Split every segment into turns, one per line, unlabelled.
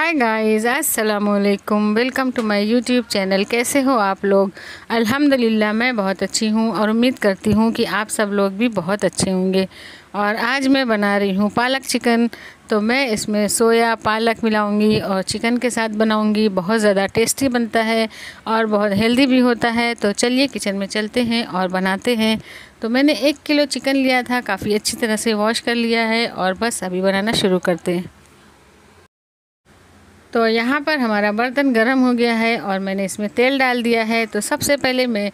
हाय guys अस्सलाम वालेकुम welcome to my YouTube channel कैसे हो आप लोग? अल्हम्दुलिल्लाह, मैं बहुत अच्छी हूँ और उम्मीद करती हूँ कि आप सब लोग भी बहुत अच्छे होंगे। और आज मैं बना रही हूँ पालक चिकन। तो मैं इसमें सोया पालक मिलाऊँगी और चिकन के साथ बनाऊँगी। बहुत ज़्यादा टेस्टी बनता है और बहुत हेल्दी भी होता है। तो चलिए किचन में चलते हैं और बनाते हैं। तो मैंने एक किलो चिकन लिया था, काफ़ी अच्छी तरह से वॉश कर लिया है और बस अभी बनाना शुरू करते हैं। तो यहाँ पर हमारा बर्तन गर्म हो गया है और मैंने इसमें तेल डाल दिया है। तो सबसे पहले मैं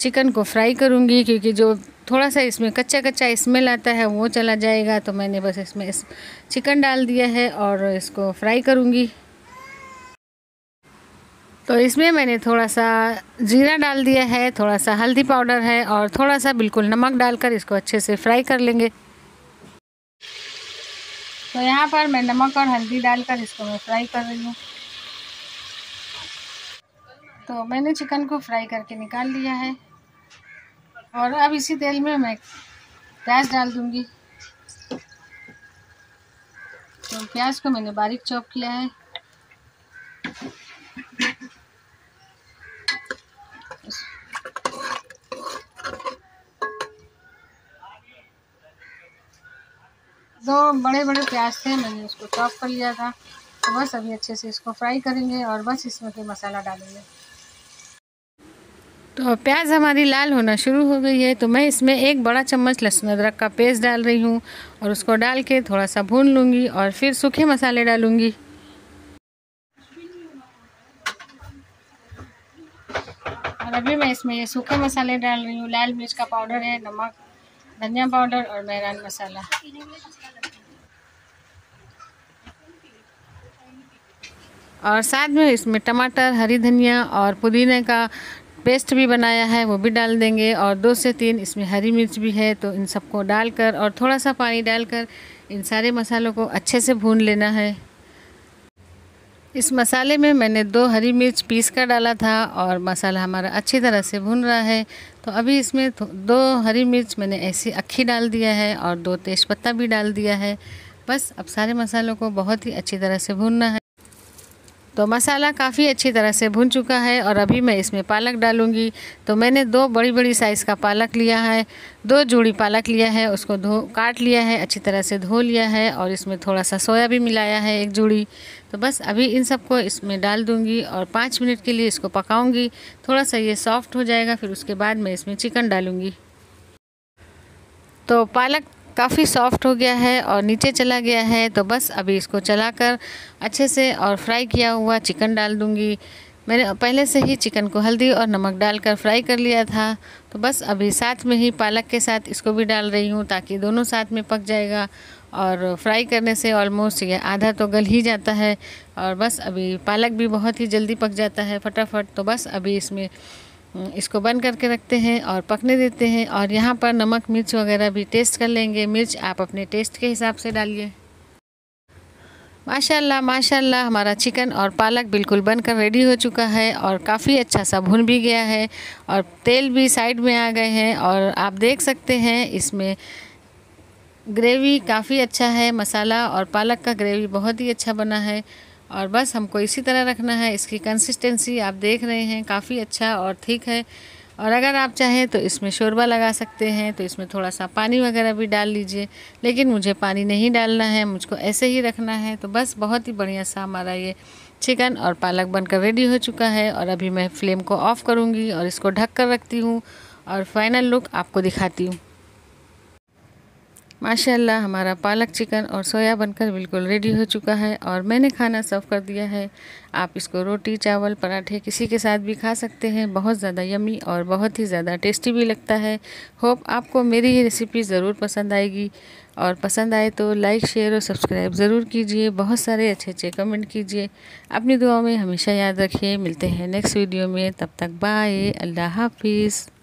चिकन को फ्राई करूँगी क्योंकि जो थोड़ा सा इसमें कच्चा कच्चा स्मेल आता है वो चला जाएगा। तो मैंने बस इसमें इस चिकन डाल दिया है और इसको फ्राई करूँगी। तो इसमें मैंने थोड़ा सा ज़ीरा डाल दिया है, थोड़ा सा हल्दी पाउडर है और थोड़ा सा बिल्कुल नमक डालकर इसको अच्छे से फ्राई कर लेंगे। तो यहाँ पर मैं नमक और हल्दी डालकर इसको मैं फ्राई कर रही हूँ। तो मैंने चिकन को फ्राई करके निकाल लिया है। और अब इसी तेल में मैं प्याज डाल दूँगी। तो प्याज को मैंने बारीक चॉप किया है। दो बड़े बड़े प्याज थे, मैंने उसको चॉप कर लिया था। तो बस अभी अच्छे से इसको फ्राई करेंगे और बस इसमें फिर मसाला डालेंगे। तो प्याज हमारी लाल होना शुरू हो गई है। तो मैं इसमें एक बड़ा चम्मच लहसुन अदरक का पेस्ट डाल रही हूँ और उसको डाल के थोड़ा सा भून लूँगी और फिर सूखे मसाले डालूँगी। और अभी मैं इसमें ये सूखे मसाले डाल रही हूँ। लाल मिर्च का पाउडर है, नमक धनिया पाउडर और मेहरान मसाला। और साथ में इसमें टमाटर, हरी धनिया और पुदीने का पेस्ट भी बनाया है, वो भी डाल देंगे। और दो से तीन इसमें हरी मिर्च भी है तो इन सबको डालकर और थोड़ा सा पानी डालकर इन सारे मसालों को अच्छे से भून लेना है। इस मसाले में मैंने दो हरी मिर्च पीस कर डाला था और मसाला हमारा अच्छी तरह से भुन रहा है। तो अभी इसमें दो हरी मिर्च मैंने ऐसी अक्खी डाल दिया है और दो तेज़पत्ता भी डाल दिया है। बस अब सारे मसालों को बहुत ही अच्छी तरह से भूनना है। तो मसाला काफ़ी अच्छी तरह से भुन चुका है और अभी मैं इसमें पालक डालूँगी। तो मैंने दो बड़ी बड़ी साइज़ का पालक लिया है, दो जोड़ी पालक लिया है, उसको धो, काट लिया है, अच्छी तरह से धो लिया है और इसमें थोड़ा सा सोया भी मिलाया है एक जोड़ी। तो बस अभी इन सबको इसमें डाल दूँगी और पाँच मिनट के लिए इसको पकाऊँगी। थोड़ा सा ये सॉफ्ट हो जाएगा, फिर उसके बाद मैं इसमें चिकन डालूँगी। तो पालक काफ़ी सॉफ्ट हो गया है और नीचे चला गया है तो बस अभी इसको चलाकर अच्छे से और फ्राई किया हुआ चिकन डाल दूँगी। मैंने पहले से ही चिकन को हल्दी और नमक डालकर फ्राई कर लिया था तो बस अभी साथ में ही पालक के साथ इसको भी डाल रही हूँ ताकि दोनों साथ में पक जाएगा और फ्राई करने से ऑलमोस्ट ये आधा तो गल ही जाता है और बस अभी पालक भी बहुत ही जल्दी पक जाता है फटाफट तो बस अभी इसमें इसको बंद करके रखते हैं और पकने देते हैं और यहाँ पर नमक, मिर्च वगैरह भी टेस्ट कर लेंगे। मिर्च आप अपने टेस्ट के हिसाब से डालिए। माशाल्लाह माशाल्लाह, हमारा चिकन और पालक बिल्कुल बनकर रेडी हो चुका है और काफ़ी अच्छा सा भुन भी गया है और तेल भी साइड में आ गए हैं और आप देख सकते हैं इसमें ग्रेवी काफ़ी अच्छा है। मसाला और पालक का ग्रेवी बहुत ही अच्छा बना है। और बस हमको इसी तरह रखना है। इसकी कंसिस्टेंसी आप देख रहे हैं, काफ़ी अच्छा और ठीक है। और अगर आप चाहें तो इसमें शोरबा लगा सकते हैं तो इसमें थोड़ा सा पानी वगैरह भी डाल लीजिए। लेकिन मुझे पानी नहीं डालना है, मुझको ऐसे ही रखना है। तो बस बहुत ही बढ़िया सा हमारा ये चिकन और पालक बनकर रेडी हो चुका है। और अभी मैं फ्लेम को ऑफ़ करूँगी और इसको ढक कर रखती हूँ। और फाइनल लुक आपको दिखाती हूँ। माशाल्लाह, हमारा पालक चिकन और सोया बनकर बिल्कुल रेडी हो चुका है और मैंने खाना सर्व कर दिया है। आप इसको रोटी, चावल, पराठे किसी के साथ भी खा सकते हैं। बहुत ज़्यादा यमी और बहुत ही ज़्यादा टेस्टी भी लगता है। होप आपको मेरी ये रेसिपी ज़रूर पसंद आएगी। और पसंद आए तो लाइक शेयर और सब्सक्राइब ज़रूर कीजिए। बहुत सारे अच्छे अच्छे कमेंट कीजिए। अपनी दुआ में हमेशा याद रखिए। मिलते हैं नेक्स्ट वीडियो में। तब तक बाय अल्लाह हाफिज़।